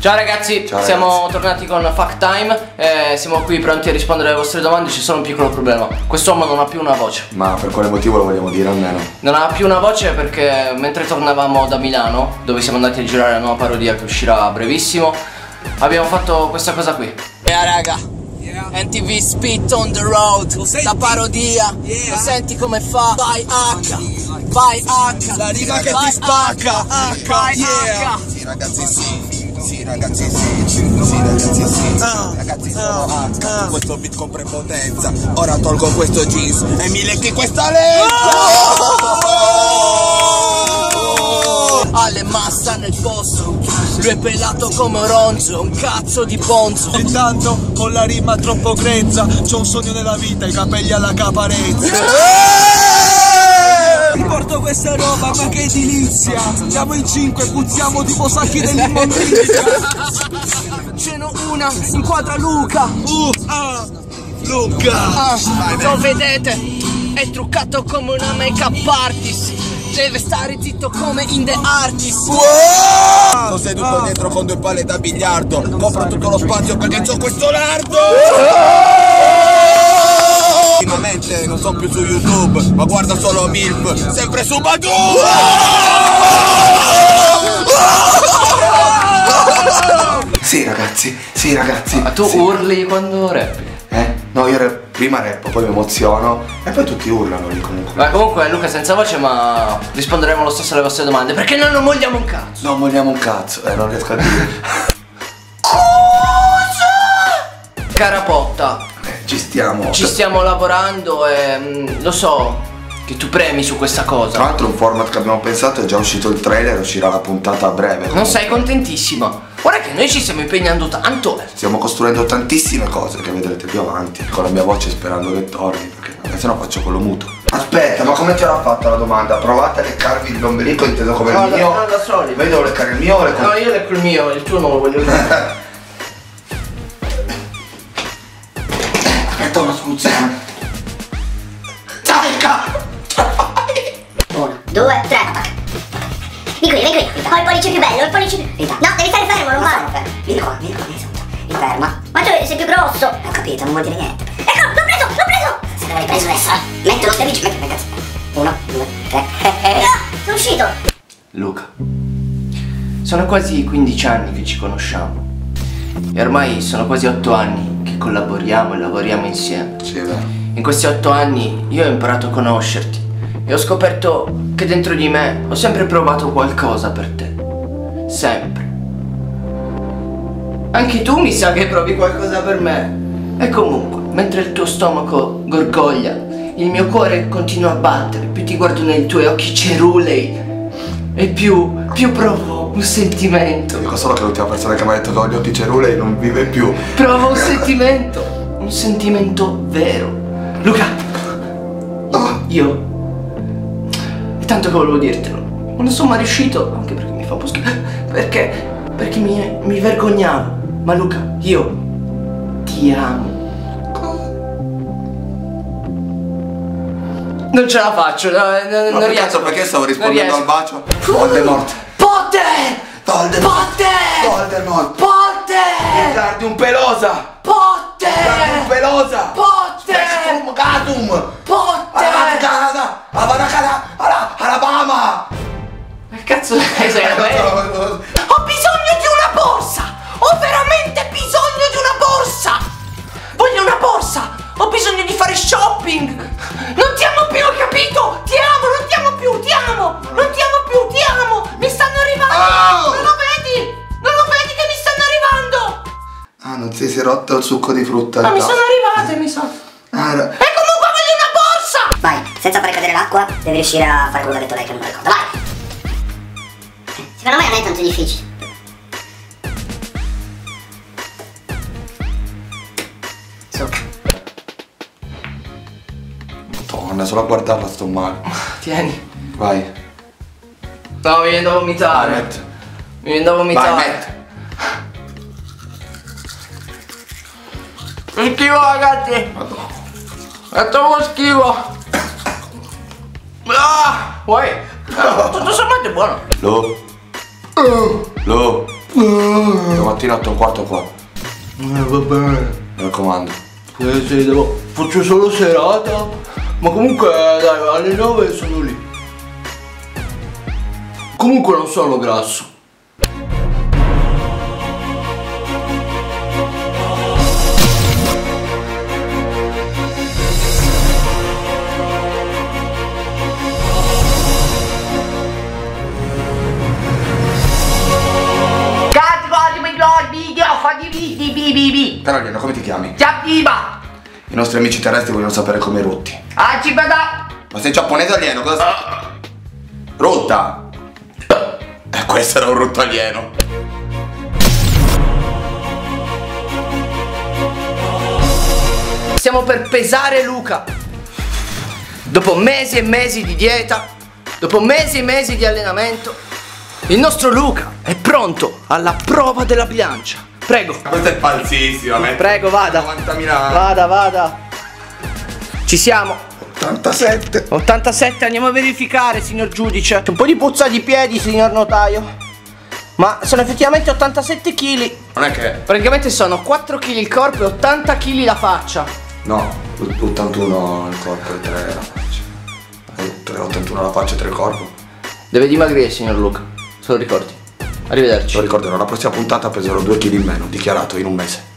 Ciao ragazzi, Ciao, siamo ragazzi. tornati con Fact Time. eh, siamo qui pronti a rispondere alle vostre domande. Ci sono un piccolo problema. Quest'uomo non ha più una voce. Ma per quale motivo lo vogliamo dire almeno? Non ha più una voce perché mentre tornavamo da Milano, dove siamo andati a girare la nuova parodia che uscirà brevissimo, abbiamo fatto questa cosa qui. Yeah, raga. NTV Spit on the Road, la parodia, lo senti come fa? Vai H, vai H, La riga che ti spacca, H, H, vai yeah. Sì ragazzi sì, sì ragazzi sì, sì ragazzi sì, ragazzi sono H, questo beat con prepotenza, ora tolgo questo jeans. E mi lecchi questa lenza. alle massa nel posto, lui è pelato come oronzo, un cazzo di bonzo. Intanto con la rima troppo grezza, c'ho un sogno nella vita, i capelli alla caparezza. Porto questa roba, ma che edilizia. Siamo in cinque, puzziamo tipo sacchi dell'immondizia Ce n'ho una, inquadra Luca. Uh, ah, Luca. Ah, lo vedete? È truccato come una make-up artist. Deve stare zitto come in the artist. Sono seduto dietro con due palle da biliardo. Copro tutto lo spazio perché c'ho questo lardo Ultimamente non sono più su YouTube Ma guarda solo MILF Sempre su Badoo Sì ragazzi, sì ragazzi. Ma tu sì. urli quando rappi. Eh? No, io re- prima rappo, poi mi emoziono e poi tutti urlano lì comunque. Ma comunque Luca senza voce ma risponderemo lo stesso alle vostre domande perché noi non vogliamo un cazzo. Non vogliamo un cazzo, eh, non riesco a dire. Carapotta, Eh, ci stiamo. ci stiamo lavorando e mm, lo so che tu premi su questa Tra cosa. l'altro un format che abbiamo pensato è già uscito il trailer, uscirà la puntata a breve. Non sei contentissimo. Guarda che noi ci stiamo impegnando tanto. eh. Stiamo costruendo tantissime cose che vedrete più avanti, con la mia voce sperando che torni, perché se no faccio quello muto. Aspetta, ma come ce l'ha fatta la domanda? Provate a leccarvi l'ombelico inteso come No, il mio. no, da soli. Devo leccare il mio o lecco No, io lecco il mio, il tuo non lo voglio dire. Aspetta una soluzione. Dai, ca- Uno, due, tre, attacca. Vieni qui, vieni qui. Ho il pollice più bello, ho il pollice più... Vita. No, devi stare fermo, non vale. Vieni qua, vieni qua, vieni sotto. Mi ferma. Ma tu sei più grosso. Ho capito, non vuol dire niente. Ecco, l'ho preso, l'ho preso. Se l'hai preso adesso. Metto lo sterrice, metti ragazzi. Uno, due, tre. No, sono uscito. Luca, sono quasi 15 anni che ci conosciamo. E ormai sono quasi 8 anni che collaboriamo e lavoriamo insieme. Sì. In questi 8 anni io ho imparato a conoscerti e ho scoperto che dentro di me ho sempre provato qualcosa per te. Sempre. Anche tu mi sa che provi qualcosa per me. E comunque, mentre il tuo stomaco gorgoglia, il mio cuore continua a battere, più ti guardo nei tuoi occhi cerulei e più, più provo un sentimento. Dico solo che l'ultima persona che mi ha detto che occhi cerulei non vive più. Provo un sentimento, un sentimento vero. Luca, io... È tanto che volevo dirtelo. Non sono mai riuscito, anche perché mi fa un po' schifo. Perché? Perché mi, mi vergognavo. Ma Luca, io ti amo. Non ce la faccio, no, no, Ma non riesco. cazzo perché stavo rispondendo al bacio? Voldemort. Potter! Voldemort. Potter! Voldemort. Potter! Guardi un pelosa. Guardi un Potter! pelosa. Potter! Spectrum Gatum. Potter! Avada, Avada, Avada, Alabama. Che cazzo sei? sei Ho bisogno di una borsa! Ho veramente bisogno di una borsa! Voglio una borsa! Ho bisogno di fare shopping! Non ti amo più, capito? Ti amo, non ti amo più, ti amo! Non ti amo più, ti amo! Mi stanno arrivando! Oh! Non lo vedi? Non lo vedi che mi stanno arrivando? Ah, non si è rotto il succo di frutta. Ma mi sono arrivate, mi sa. Ah, no. E comunque voglio una borsa! Vai, senza fare cadere l'acqua, devi riuscire a fare quello che ha detto lei che non mi ricordo. Vai. Secondo me non è tanto difficile. Madonna, solo a guardarla sto male. Tieni. Vai. No, mi viene da vomitare. Vai, Matt. Mi viene da vomitare. Vai, Matt. Che schifo ragazzi! Madonna. È troppo schifo! Ah, vuoi? Tutto sommato è buono. Lo. Lo. Domattina 8 e un quarto qua. Eh, va bene. Mi raccomando. Eh, sì, devo... Faccio solo serata. Ma comunque, dai, alle 9 sono lì. Comunque non sono grasso. Cazzo, mi do video, fatti video, bi, bi, bi. Però Alieno, come ti chiami? Ciao, viva. I nostri amici terrestri vogliono sapere come rotti. Ah, ci vada. Ma sei giapponese alieno? Cosa Ah. Rotta? Eh, questo era un rotto alieno. Stiamo per pesare Luca. Dopo mesi e mesi di dieta, dopo mesi e mesi di allenamento, il nostro Luca è pronto alla prova della bilancia. Prego, Questo è falsissimo, prego, vada. 90.000 Vada, vada. Ci siamo. 87. 87, andiamo a verificare, signor giudice. C'è un po' di puzza di piedi, signor notaio. Ma sono effettivamente 87 kg. Non è che. Praticamente sono 4 kg il corpo e 80 kg la faccia. No, 81 il corpo e 3 la faccia. Eh, 3, 81 la faccia e 3 il corpo. Deve dimagrire, signor Luca. Se lo ricordi. Arrivederci. Lo ricorderò, la prossima puntata peserò 2 kg in meno, dichiarato in un mese.